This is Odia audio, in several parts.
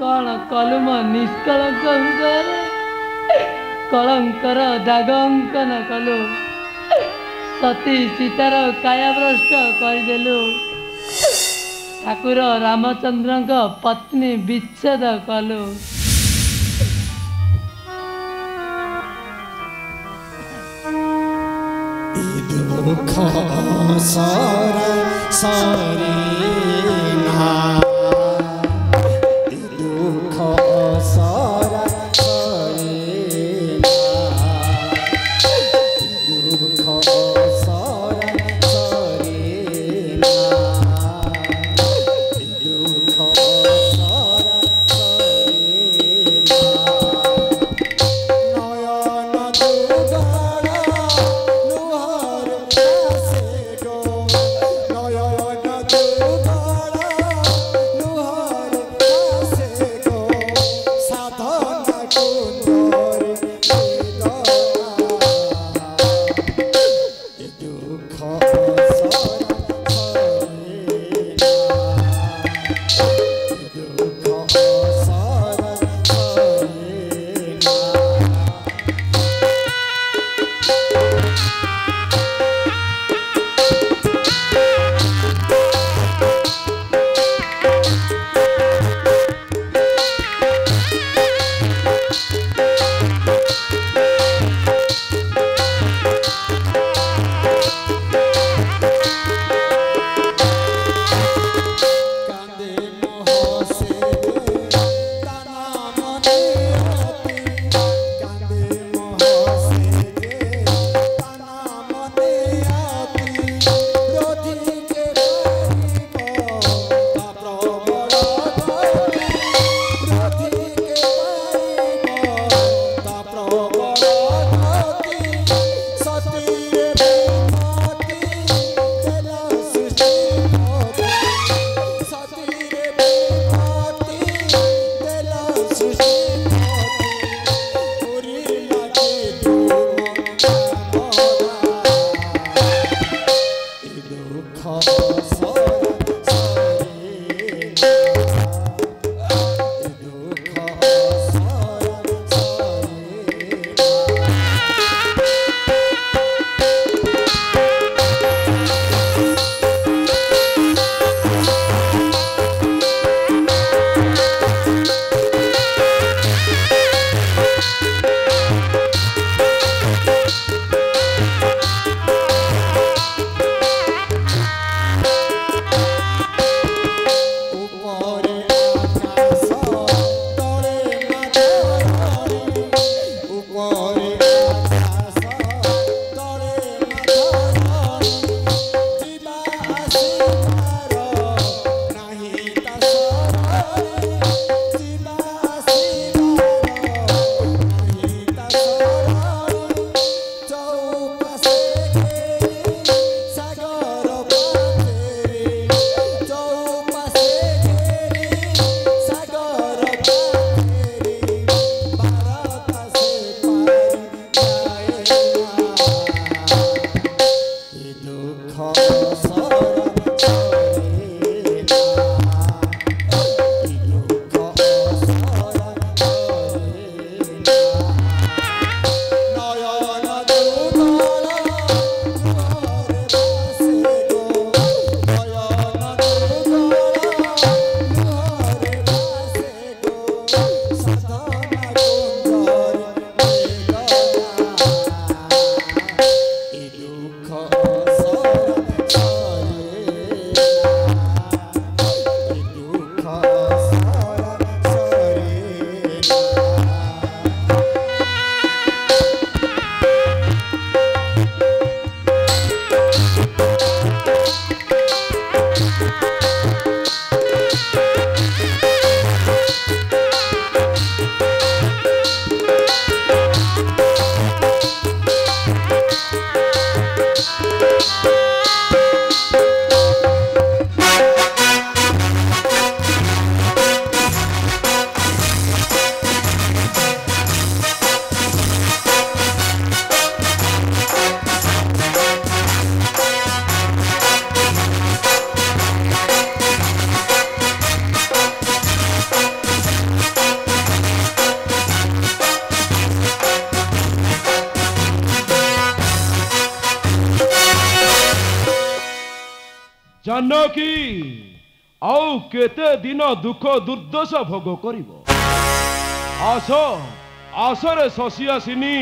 କଣ କଲୁମ ନିଷ୍କଳଙ୍କ କଳଙ୍କର ଦାଗ ଅଙ୍କନ କଲୁ। ସତୀ ସୀତାର କାୟାଭ୍ରଷ୍ଟ କରିଦେଲୁ। ଠାକୁର ରାମଚନ୍ଦ୍ରଙ୍କ ପତ୍ନୀ ବିଚ୍ଛେଦ କଲୁ। ସାରା ସାରା ଜାନକୀ ଆଉ କେତେ ଦିନ ଦୁଃଖ ଦୁର୍ଦ୍ଦଶା ଭୋଗ କରିବ? ଆସ ଆସରେ ଶଶି ଆସିନି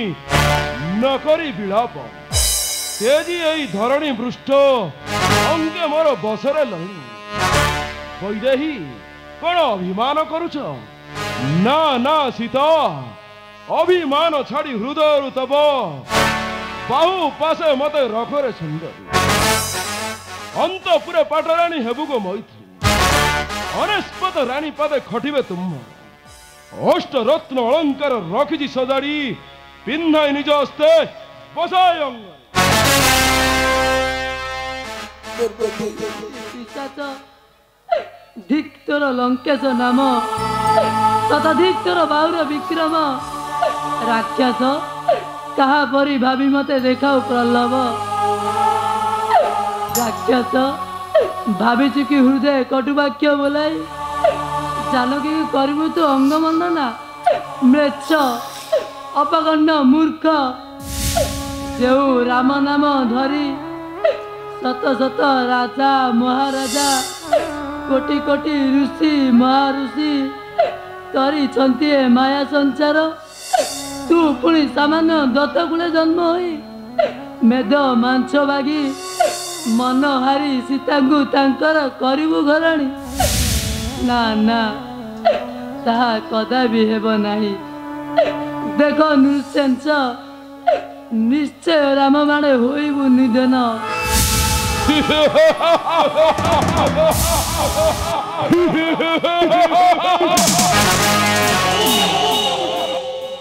ନ କରି ବିଳାପ। ତେଜି ଏଇ ଧରଣୀ ପୃଷ୍ଠ ଅଙ୍ଗେ ମୋର ବସରେ ଲହି ବୈଦେହୀ କଣ ଅଭିମାନ କରୁଛ? ନା ନା ସୀତା ଅଭିମାନ ଛାଡ଼ି ହୃଦୟରୁ ତବ ବାହୁ ପାଶେ ମତେ ରଖରେ ସୁନ୍ଦରୀ ଅନ୍ତପୁରେ ପାଟରାଣୀ ହେବୁ ଗো ମୈତ୍ରୀ। ଅନେସ୍ପତ ରାଣୀ ପାଦେ ଖଟିବେ ତୁମ ଅଷ୍ଟ ରତ୍ନ ଅଳଙ୍କାର ରଖିଛି ସଜାଡ଼ି ପିନ୍ଧାଇ ନିଜ ହସ୍ତେ ବସାଇ ଅଙ୍ଗ ପିଶାଚ ଧିକ୍ ତୋର ଲଙ୍କେଶ ନାମ। ତଥା ବାହୁର ବିକ୍ରମ। ରାକ୍ଷସ କାହା ପରି ଭାବି ମତେ ଦେଖାଉ ପ୍ରଲୋଭ ରାକ୍ଷସ ଭାବିଛୁ କି ହୃଦୟ କଟୁ ବାକ୍ୟ ବୋଲାଇ ଜାନକୀ କରିବୁ ତୁ ଅଙ୍ଗମନ୍ଦନା ମେଛ ଅପଗଣ୍ଡ ମୂର୍ଖ ଯେଉଁ ରାମ ନାମ ଧରି ଶତ ଶତ ରାଜା ମହାରାଜା କୋଟି କୋଟି ଋଷି ମହାଋଷି କରିଛନ୍ତି ଏ ମାୟା ସଂସାର ତୁ ପୁଣି ସାମାନ୍ୟ ଦତ୍ତ କୂଳେ ଜନ୍ମ ହୋଇ ମେଦ ମାଂସ ବାଗି ମନ ହାରି ସୀତାଙ୍କୁ ତାଙ୍କର କରିବୁ ଘରଣୀ। ନା ନା ତାହା କଦାପି ହେବ ନାହିଁ। ଦେଖ ନୃଶଂସ ନିଶ୍ଚୟ ରାମ ମାଣେ ହୋଇବୁ ନିଧନ।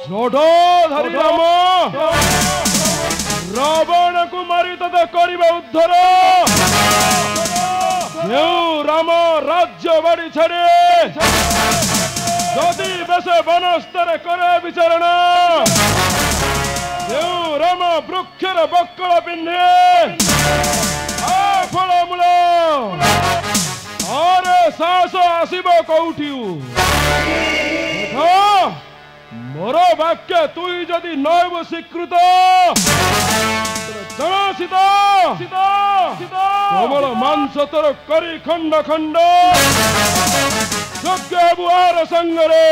ଜଡଧାରୀ ରାମ। ରାବଣକୁ ମାରି ତତେ କରିବା ଉଦ୍ଧାର ଯେଉଁ ରାମ ରାଜ୍ୟ ବାଡ଼ି ଛାଡେ ଯଦି ବେଶ ବନସ୍ତରେ କରେ ବିଚାରଣ ଯେଉଁ ରାମ ବୃକ୍ଷର ବକଳ ପିନ୍ଧେ ଆ ଫଳମୂଳ ଆରେ ସାହସ ଆସିବ କୋଉଠି ହଁ ମୋର ବାକ୍ୟ ତୁଇ ଯଦି ନଇବ ସ୍ୱୀକୃତ ଜଣ ସୀତା ସୀତା ସୀତା କେବଳ ମାଂସ ତୋର କରି ଖଣ୍ଡ ଖଣ୍ଡ ଯୋଗ୍ୟ ବୁହାର ସଙ୍ଗରେ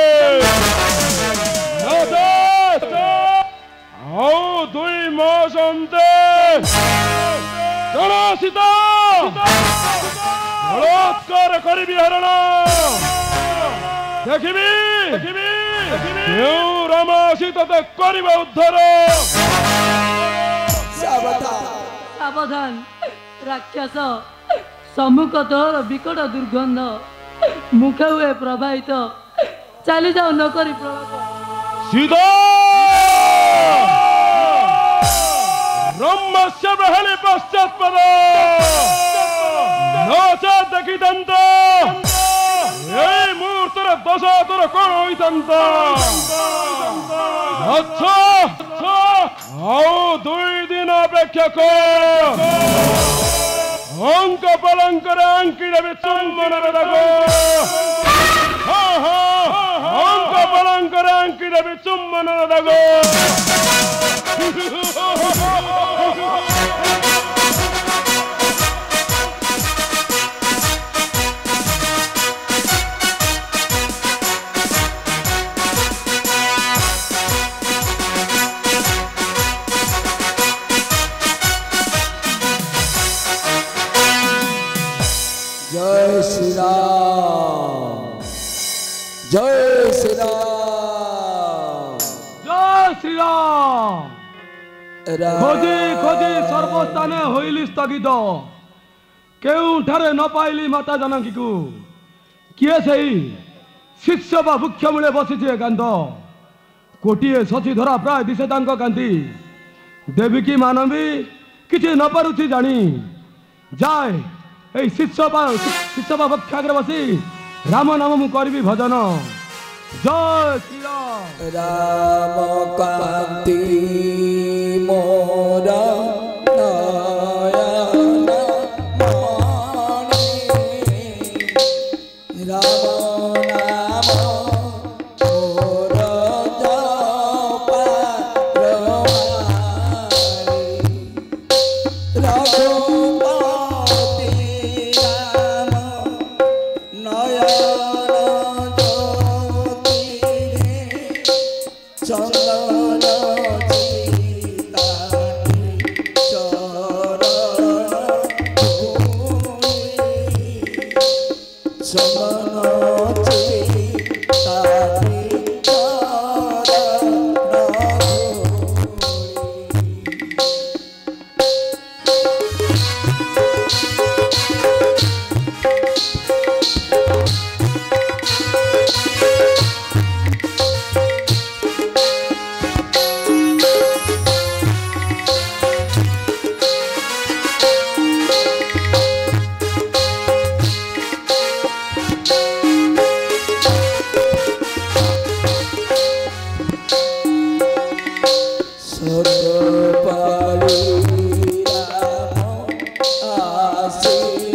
ଆଉ ଦୁଇ ମାସ ଅନ୍ତେ ଜଣ ସୀତା ବଳାତ୍କାର କରିବି ହରଣ ଦେଖିବି ଦେଖିବି କେଉଁ ରାମ ଆସି ତତେ କରିବ ଉଦ୍ଧାର ସାବଧାନ। ରାକ୍ଷସ ସମ୍ମୁଖ ତୋର ବିକଟ ଦୁର୍ଗନ୍ଧ ମୁଖ ହୁଏ ପ୍ରବାହିତ। ଚାଲିଯାଉ ନକରି ପଶ୍ଚାତ୍ପଦ। ଦେଖିଥାନ୍ତ এই মুহূর্তের দশা তোর কোন আচ্ছা, আচ্ছা আও দুই দিন অপেক্ষা কর। অঙ্ক পলঙ্করে আঙ্কিরে বিচঙ্গনে দেখো। অঙ্ক পলঙ্করে আঙ্কিরে বিচুম্বনে দেখো। জয় শ্রীরাম জয় শ্রীরাম জয় শ্রীরাম খোঁজে খোঁজে সর্বস্থানে হইলি স্থগিত କେଉଁଠାରେ ନ ପାଇଲି ମାତା ଜାନକୀକୁ କିଏ ସେଇ ଶିଷ୍ୟ ବା ବୃକ୍ଷ ମୂଳେ ବସିଛି ଏ କାନ୍ଦ ଗୋଟିଏ ଶଶୀଧରା ପ୍ରାୟ ଦିଶେ ତାଙ୍କ କାନ୍ତି ଦେବୀ କି ମାନବି କିଛି ନ ପାରୁଛି ଜାଣି ଯାଏ এই শিষ্য শিষ্য বসি। রাম নাম মু করবি ভজন। জয় শ্রীরাম। রাম কান্তি মোরা Oh, assim.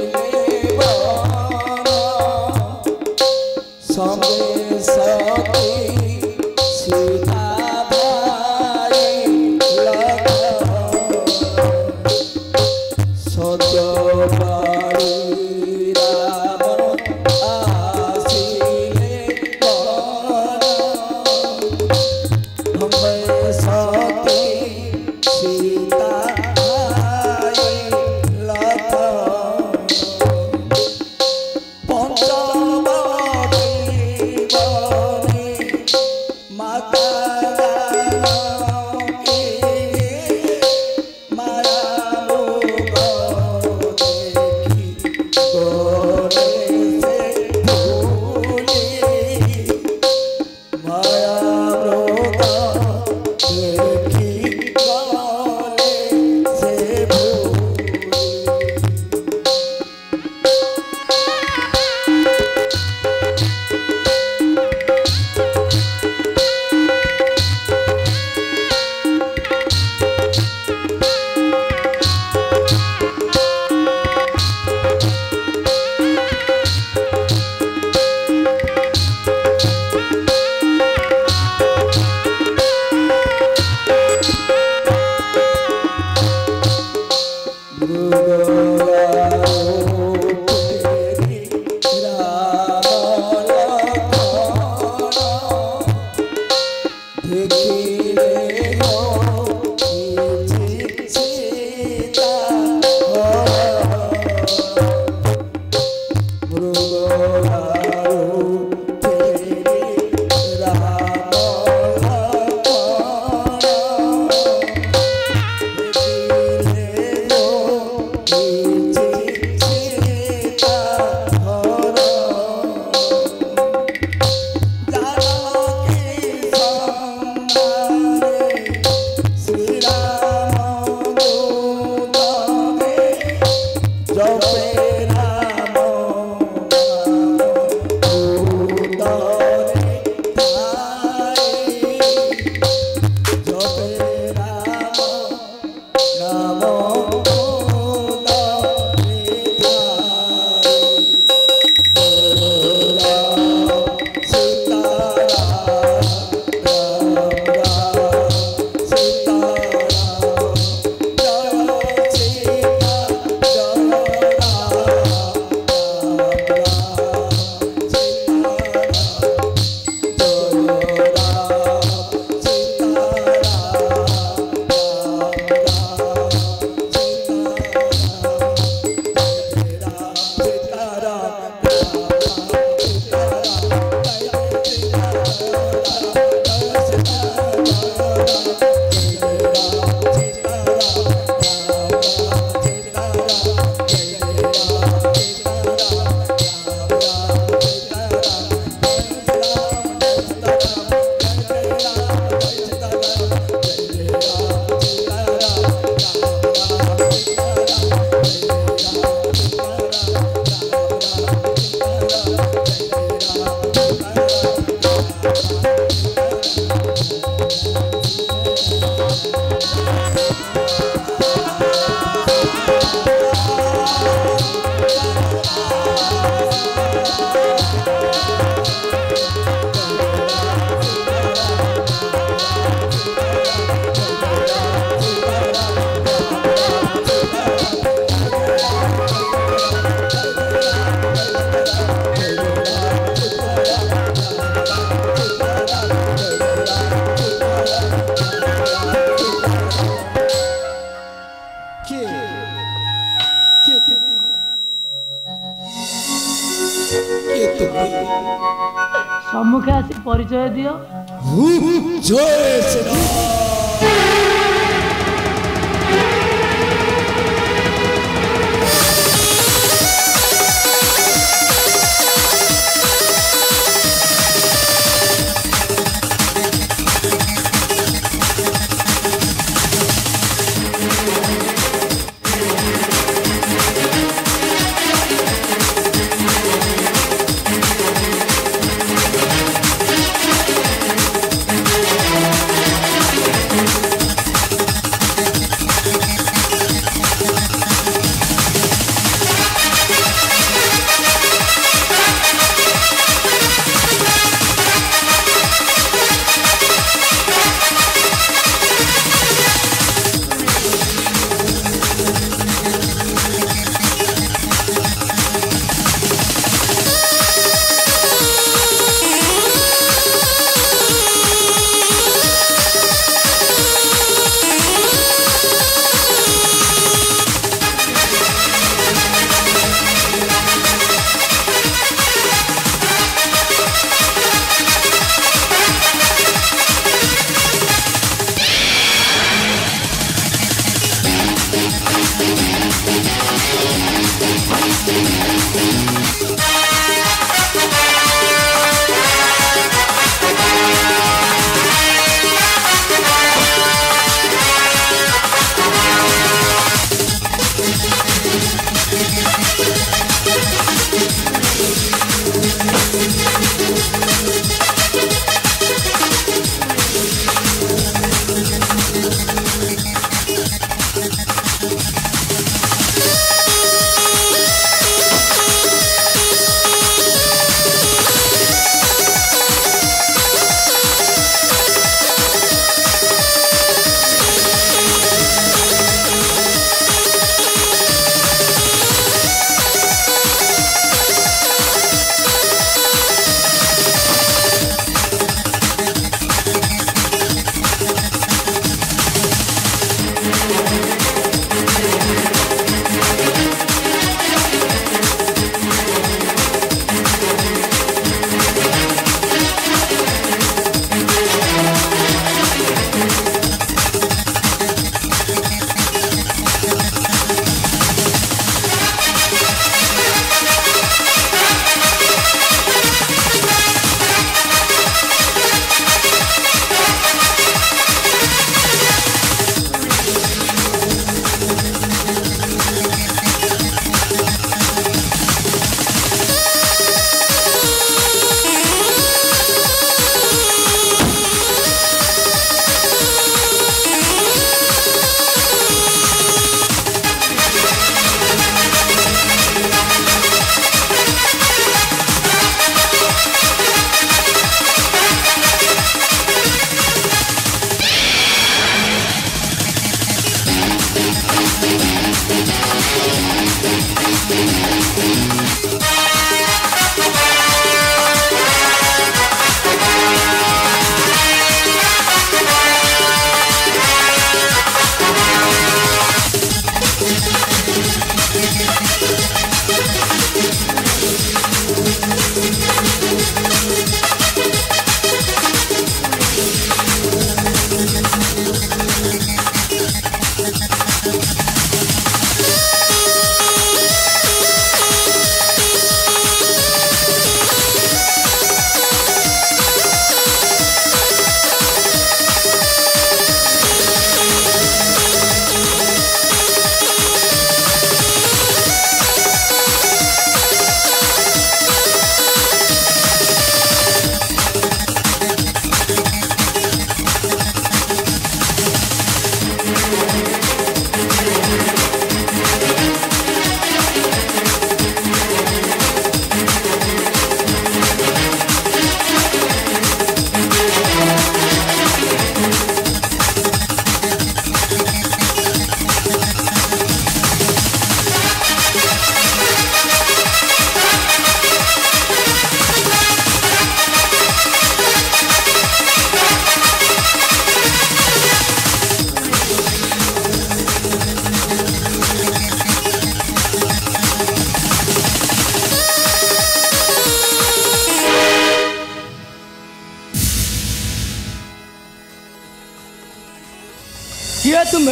Whoop, joy!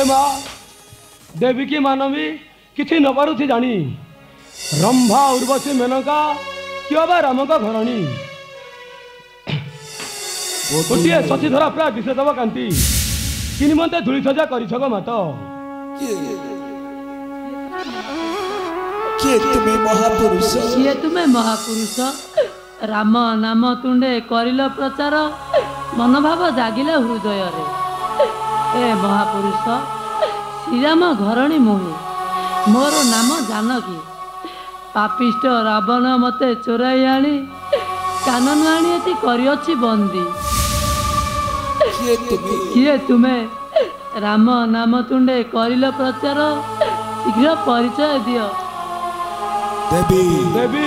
ତୁମ୍ଭେ ମା ଦେବୀ କି ମାନବୀ କିଛି ନ ପାରୁଛି ଜାଣି। ରମ୍ଭା ଉର୍ବଶୀ ମେନକା କିଏ ବା ରାମଙ୍କ ଘରଣୀ? ଗୋଟିଏ ଶଶିଧରା ପ୍ରାୟ ବିଷେଦବ କାନ୍ତି। କି ନିମନ୍ତେ ଧୂଳି ସଜା କରିଛ ଗୋ ମାତ। କିଏ? କିଏ ତୁମେ ମହାପୁରୁଷ? କିଏ ତୁମେ ମହାପୁରୁଷ? ରାମ ନାମ ତୁଣ୍ଡେ କରିଲ ପ୍ରଚାର ମନୋଭାବ ଜାଗିଲା ହୃଦୟରେ। ଏ ମହାପୁରୁଷ ଶ୍ରୀରାମ ଘରଣୀ ମୁହିଁ ମୋର ନାମ ଜାନକୀ। ପାପିଷ୍ଟ ରାବଣ ମୋତେ ଚୋରାଇ ଆଣି କାନନ ଆଣି ଏଠି କରିଅଛି ବନ୍ଦୀ। କିଏ ତୁମେ? ରାମ ନାମ ତୁଣ୍ଡେ କରିଲ ପ୍ରଚାର ଶୀଘ୍ର ପରିଚୟ ଦିଅ। ଦେବୀ। ଦେବୀ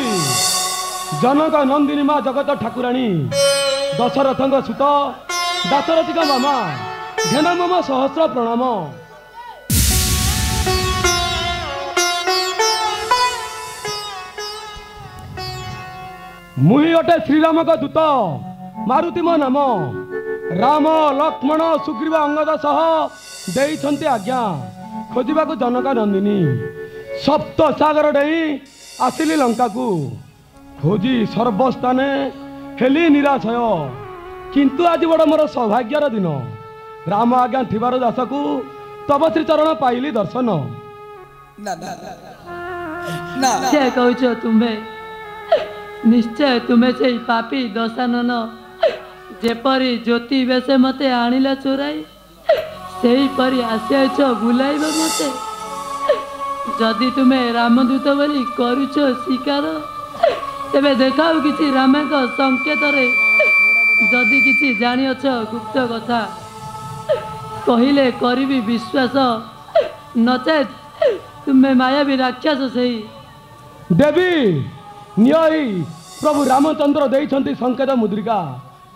ଜନକ ନନ୍ଦିନୀ ମା ଜଗତ ଠାକୁରାଣୀ ଦଶରଥଙ୍କ ସୁତ ଦାଶରଥିଙ୍କ ମାମା। ମମ ସହସ୍ର ପ୍ରଣାମ। ମୁହିଁ ଅଟେ ଶ୍ରୀରାମଙ୍କ ଦୂତ ମାରୁତି ମୋ ନାମ। ରାମ ଲକ୍ଷ୍ମଣ ସୁଗ୍ରୀବ ଅଙ୍ଗଦ ସହ ଦେଇଛନ୍ତି ଆଜ୍ଞା। ଖୋଜିବାକୁ ଜନକ ନନ୍ଦିନୀ। ସପ୍ତ ସାଗର ଡେଇଁ ଆସିଲି ଲଙ୍କାକୁ। ଖୋଜି ସର୍ବସ୍ଥାନେ ହେଲି ନିରାଶୟ। କିନ୍ତୁ ଆଜି ବଡ଼ ମୋର ସୌଭାଗ୍ୟର ଦିନ। ରାମ ଆଜ୍ଞା ଥିବାର ଦାସକୁ ତବ ଶ୍ରୀ ଚରଣ ପାଇଲି ଦର୍ଶନ ନା ନା ନା ସେ କହୁଛ ତୁମେ ନିଶ୍ଚୟ ତୁମେ ସେଇ ପାପି ଦଶାନନ ଯେପରି ଜ୍ୟୋତି ବେଶ ମତେ ଆଣିଲ ଚୋରାଇ ସେହିପରି ଆସିଆଛ ବୁଲାଇବ ମତେ ଯଦି ତୁମେ ରାମଦୂତ ବୋଲି କରୁଛ ଶିକାର ତେବେ ଦେଖାଉ କିଛି ରାମଙ୍କ ସଂକେତରେ ଯଦି କିଛି ଜାଣିଅଛ ଗୁପ୍ତ କଥା କହିଲେ କରିବି ବିଶ୍ୱାସ। ନଚେତ୍ ତୁମେ ମାୟାବୀ ରାକ୍ଷସ ସେଇ ଦେବୀ ନିୟଇ ପ୍ରଭୁ ରାମଚନ୍ଦ୍ର ଦେଇଛନ୍ତି ସଂକେତ ମୁଦ୍ରିକା।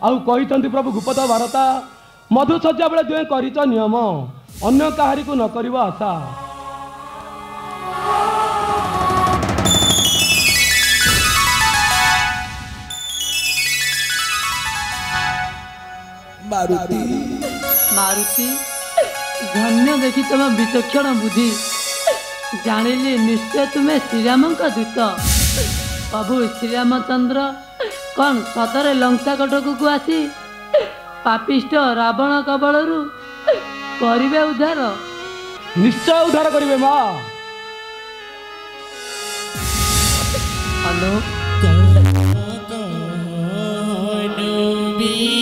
ଆଉ କହିଛନ୍ତି ପ୍ରଭୁ ଗୁପତ ଭାରତା ମଧୁଶଯ୍ୟା ବେଳେ ଦୁହେଁ କରିଛ ନିୟମ ଅନ୍ୟ କାହାରିକୁ ନ କରିବ ଆଶା। ମାରୁତି ମାରୁତି ଧନ୍ୟ ଦେଖି ତମ ବିଚକ୍ଷଣ ବୁଦ୍ଧି ଜାଣିଲି ନିଶ୍ଚୟ ତୁମେ ଶ୍ରୀରାମଙ୍କ ଦୂତ ପ୍ରଭୁ ଶ୍ରୀରାମଚନ୍ଦ୍ର କଣ ସତରେ ଲଙ୍କା କଟକକୁ ଆସି ପାପିଷ୍ଟ ରାବଣ କବଳରୁ କରିବେ ଉଦ୍ଧାର ନିଶ୍ଚୟ ଉଦ୍ଧାର କରିବେ ମା ହ୍ୟାଲୋ ସ୍ୱାମୀ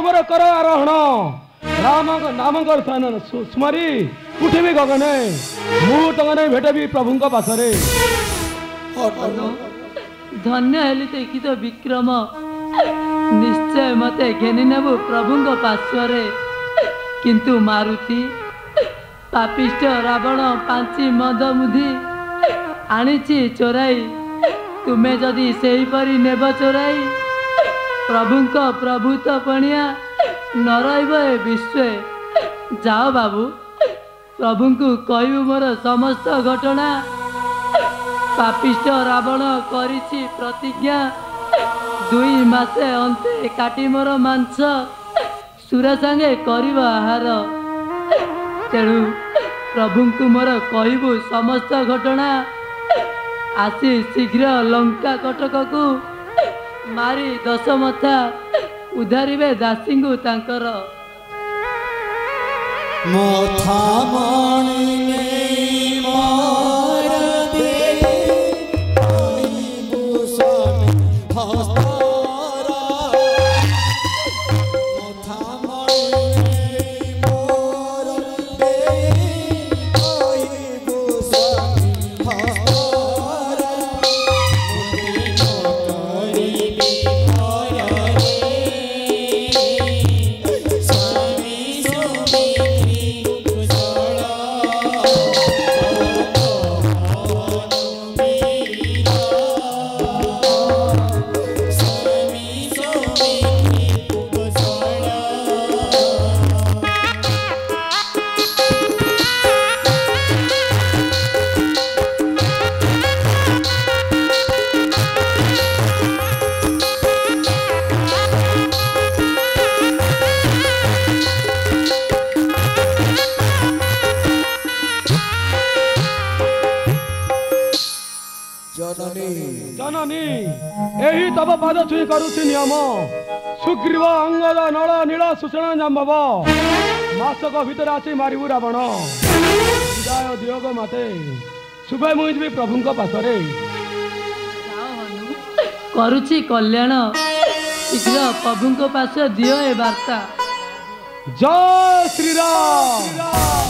ମୋର କର ଆରୋହଣ। ରାମଙ୍କ ସୁ- ସ୍ମରି ଉଠିବି ଗଗନେ। ମୁଁ ତଙ୍ଗନେ ଭେଟବି ପ୍ରଭୁଙ୍କ ପାଖରେ। ଧନ୍ୟ ହେଲି ଦେଖିତ ବିକ୍ରମ। ନିଶ୍ଚୟ ମତେ ଘେନି ନେବୁ ପ୍ରଭୁଙ୍କ ପାର୍ଶ୍ୱରେ। କିନ୍ତୁ ମାରୁତି ପାପିଷ୍ଟ ରାବଣ ପାଞ୍ଚି ମଦ ମୁଧି ଆଣିଛି ଚୋରାଇ। ତୁମେ ଯଦି ସେହିପରି ନେବ ଚୋରାଇ ପ୍ରଭୁଙ୍କ ପ୍ରଭୁତ ପଣିଆ ନ ରହିବ ଏ ବିଶ୍ୱେ। ଯାଅ ବାବୁ ପ୍ରଭୁଙ୍କୁ କହିବୁ ମୋର ସମସ୍ତ ଘଟଣା। ପାପିଷ୍ଟ ରାବଣ କରିଛି ପ୍ରତିଜ୍ଞା। ଦୁଇ ମାସେ ଅନ୍ତେ କାଟି ମୋର ମାଂସ। ସୁର ସାଙ୍ଗେ କରିବ ଆହାର। ତେଣୁ ପ୍ରଭୁଙ୍କୁ ମୋର କହିବୁ ସମସ୍ତ ଘଟଣା। ଆସି ଶୀଘ୍ର ଲଙ୍କା କଟକକୁ ମାରି ଦଶ ମଥା ଉଧାରିବେ ଦାସୀଙ୍କୁ ତାଙ୍କର। ମଥା ମଣି ଜନନୀ ଜନନୀ ଏହି ତବ ପାଦ ଛୁଇଁ କରୁଛି ନିୟମ ସୁଗ୍ରୀବ ଅଙ୍ଗଦ ନଳ ନୀଳ ସୁଷଣ ଜାମ୍ବବ ମାସକ ଭିତରେ ଆସି ମାରିବୁ ରାବଣ ବିଦାୟ ଦିଅଗ ମାତେ ଶୁଭେ ମୁଁ ଯିବି ପ୍ରଭୁଙ୍କ ପାଖରେ ଯାଅ ହନୁ କରୁଛି କଲ୍ୟାଣ ଶୀଘ୍ର ପ୍ରଭୁଙ୍କ ପାଶ ଦିଅ ଏ ବାର୍ତ୍ତା ଜୟ ଶ୍ରୀରାମ ଜୟ